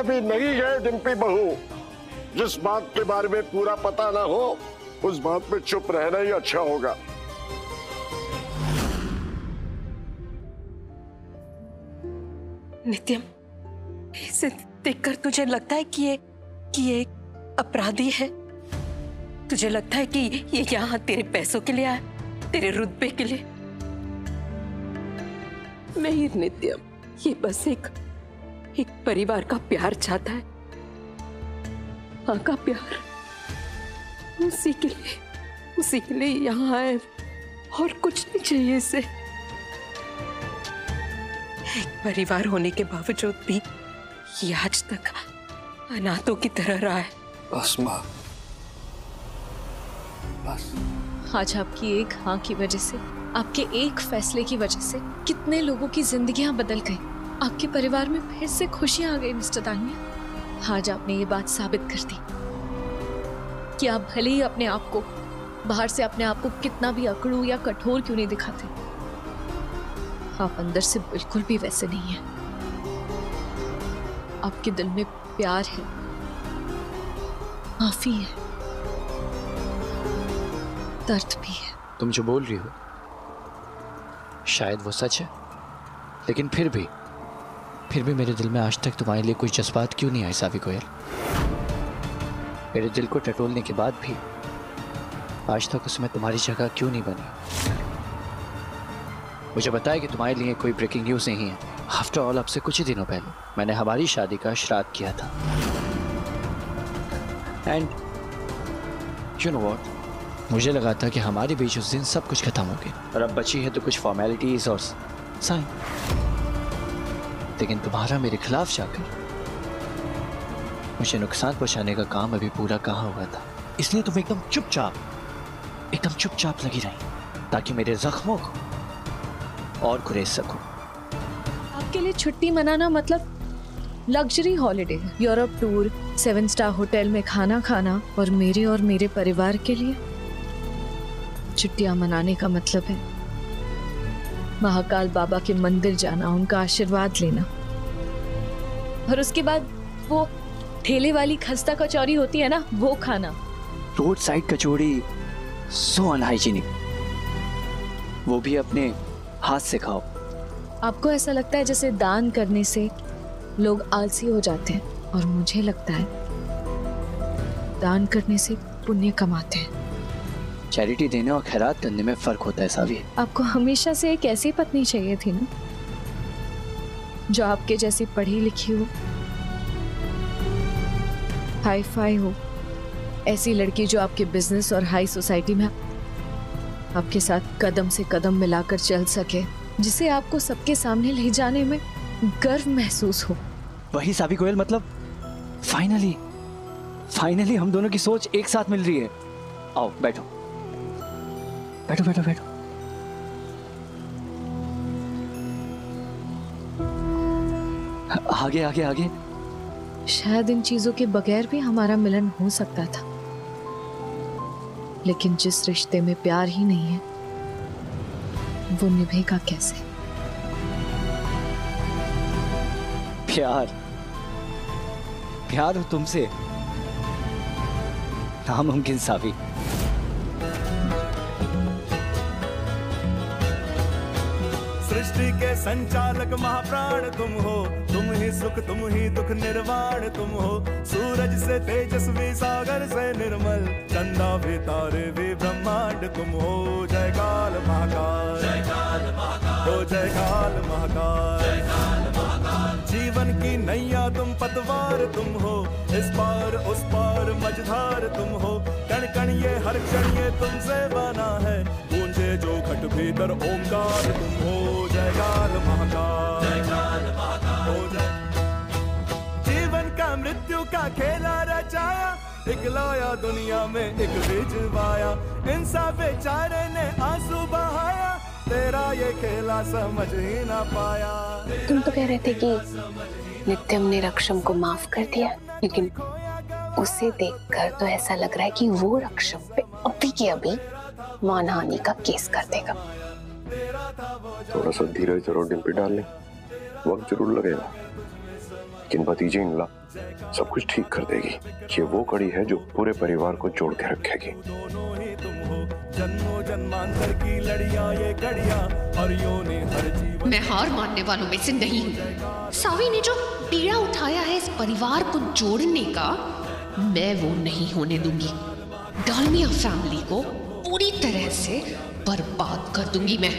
कभी नहीं गए डिम्पी बहू। जिस बात के बारे में पूरा पता ना हो, उस बात में चुप रहना ही अच्छा होगा। नित्यम, इसे देखकर तुझे लगता है कि ये कि ये अपराधी है? तुझे लगता है कि ये यहाँ तेरे पैसों के लिए आया, तेरे रुतबे के लिए? नहीं नित्यम, ये बस एक एक परिवार का प्यार चाहता है। माँ का प्यार। उसी के लिए उसी के लिए यहाँ आए और कुछ नहीं चाहिए इसे। एक परिवार होने के बावजूद भी ये आज तक अनाथों की तरह रहा है। बस माँ। बस। आज आपकी एक हाँ की वजह से आपके एक फैसले की वजह से कितने लोगों की जिंदगियाँ बदल गई। आपके परिवार में फिर से खुशियाँ आ गई, मिस्टर दानिया। आज आपने ये बात साबित कर दी कि आप भले ही अपने आप को, बाहर से अपने आप को कितना भी अकड़ू या कठोर क्यों नहीं दिखाते। आप अंदर से बिल्कुल भी वैसे नहीं है। आपके दिल में प्यार है, माफ़ी है, दर्द भी है। तुम जो बोल रही हो, शायद वो सच है, लेकिन फिर भी फिर भी मेरे दिल में आज तक तुम्हारे लिए कोई जज्बात क्यों नहीं आए सावी कोयल मेरे दिल को टटोलने के बाद भी आज तक उसमें तुम्हारी जगह क्यों नहीं बनी? मुझे बताया कि तुम्हारे लिए कोई ब्रेकिंग न्यूज़ नहीं है। आफ्टर ऑल अब से कुछ ही दिनों पहले मैंने हमारी शादी का श्राद्ध किया था। एंड यू नो वॉट मुझे लगा था कि हमारे बीच उस दिन सब कुछ खत्म हो गया। और अब बची है तो कुछ फॉर्मेलिटीज और साइन लेकिन तुम्हारा मेरे खिलाफ जाकर मुझे नुकसान पहुँचाने का काम अभी पूरा कहाँ हुआ था। इसलिए तुम एकदम चुपचाप एकदम चुपचाप लगी रही, ताकि मेरे जख्मों को और कुरेद सकूँ। आपके लिए छुट्टी मनाना मतलब luxury holiday Europe tour seven star hotel में खाना खाना और मेरे और मेरे परिवार के लिए। छुट्टियाँ मनाने का मतलब है, महाकाल बाबा के मंदिर जाना, उनका आशीर्वाद लेना। और उसके बाद वो ठेले वाली खस्ता कचौरी होती है ना वो खाना। Road side kachori so unhygienic वो भी अपने हाथ से खाओ। आपको ऐसा लगता है जैसे दान करने से लोग आलसी हो जाते हैं और मुझे लगता है दान करने से पुण्य कमाते हैं। चैरिटी देने और खैरात करने में फ़र्क होता है सावी। आपको हमेशा से एक ऐसी पत्नी चाहिए थी ना? जो आपके जैसी पढ़ी लिखी हो। हाई फाई हो। ऐसी लड़की जो आपके बिज़नेस और हाई सोसाइटी में आपके साथ कदम से कदम मिलाकर चल सके, जिसे आपको सबके सामने ले जाने में गर्व महसूस हो। वही सावी गोयल मतलब फाइनली फाइनली हम दोनों की सोच एक साथ मिल रही है। आओ, बैठो। बैठो बैठो बैठो। आगे आगे आगे। शायद इन चीज़ों के बगैर भी हमारा मिलन हो सकता था। लेकिन जिस रिश्ते में प्यार ही नहीं है वो निभेगा कैसे? प्यार। प्यार हो तुमसे। नामुमकिन सावी सृष्टि के संचालक महाप्राण तुम हो। तुम ही सुख तुम ही दुख निर्वाण तुम हो। सूरज से तेजस्वी सागर से निर्मल चंदा भी तारे भी ब्रह्मांड तुम हो। जय काल महाकाल। जय काल महाकाल। हो जय काल महाकाल। जय काल महाकाल। जीवन की नैया तुम पतवार तुम हो। इस पार उस पार मझधार तुम हो। कण कण ये हर क्षण ये तुमसे बना है। जो घट भीतर ओंकार तुम हो जय काल महाकाल। जय महाकाल। हो जय। जीवन का मृत्यु का खेला रचाया इकलौया दुनिया में एक भिजवाया इंसान बेचारे ने आँसू बहाया तेरा ये खेला समझ ही ना पाया। तुम तो कह रहे थे कि नित्यम ने रक्षम को माफ़ कर दिया लेकिन उसे देखकर तो ऐसा लग रहा है कि वो रक्षम पे अभी के अभी मानहानि का केस कर देगा। थोड़ा सा धीरज और डिम्पी डालने वक्त ज़रूर लगेगा लेकिन भतीजी इंगला सब कुछ ठीक कर देगी। ये वो कड़ी है जो पूरे परिवार को जोड़ के रखेगी। दोनों ही तुम हो जन्मों जन्मांतर की लड़ियाँ ये कड़ियाँ और यो ने हर जीवन मैं हार मानने वालों में से नहीं हूँ। सावी ने जो पीड़ा उठाया है इस परिवार को जोड़ने का मैं वो नहीं होने दूँगी। डालमिया फैमिली को पूरी तरह से बर्बाद कर दूँगी मैं।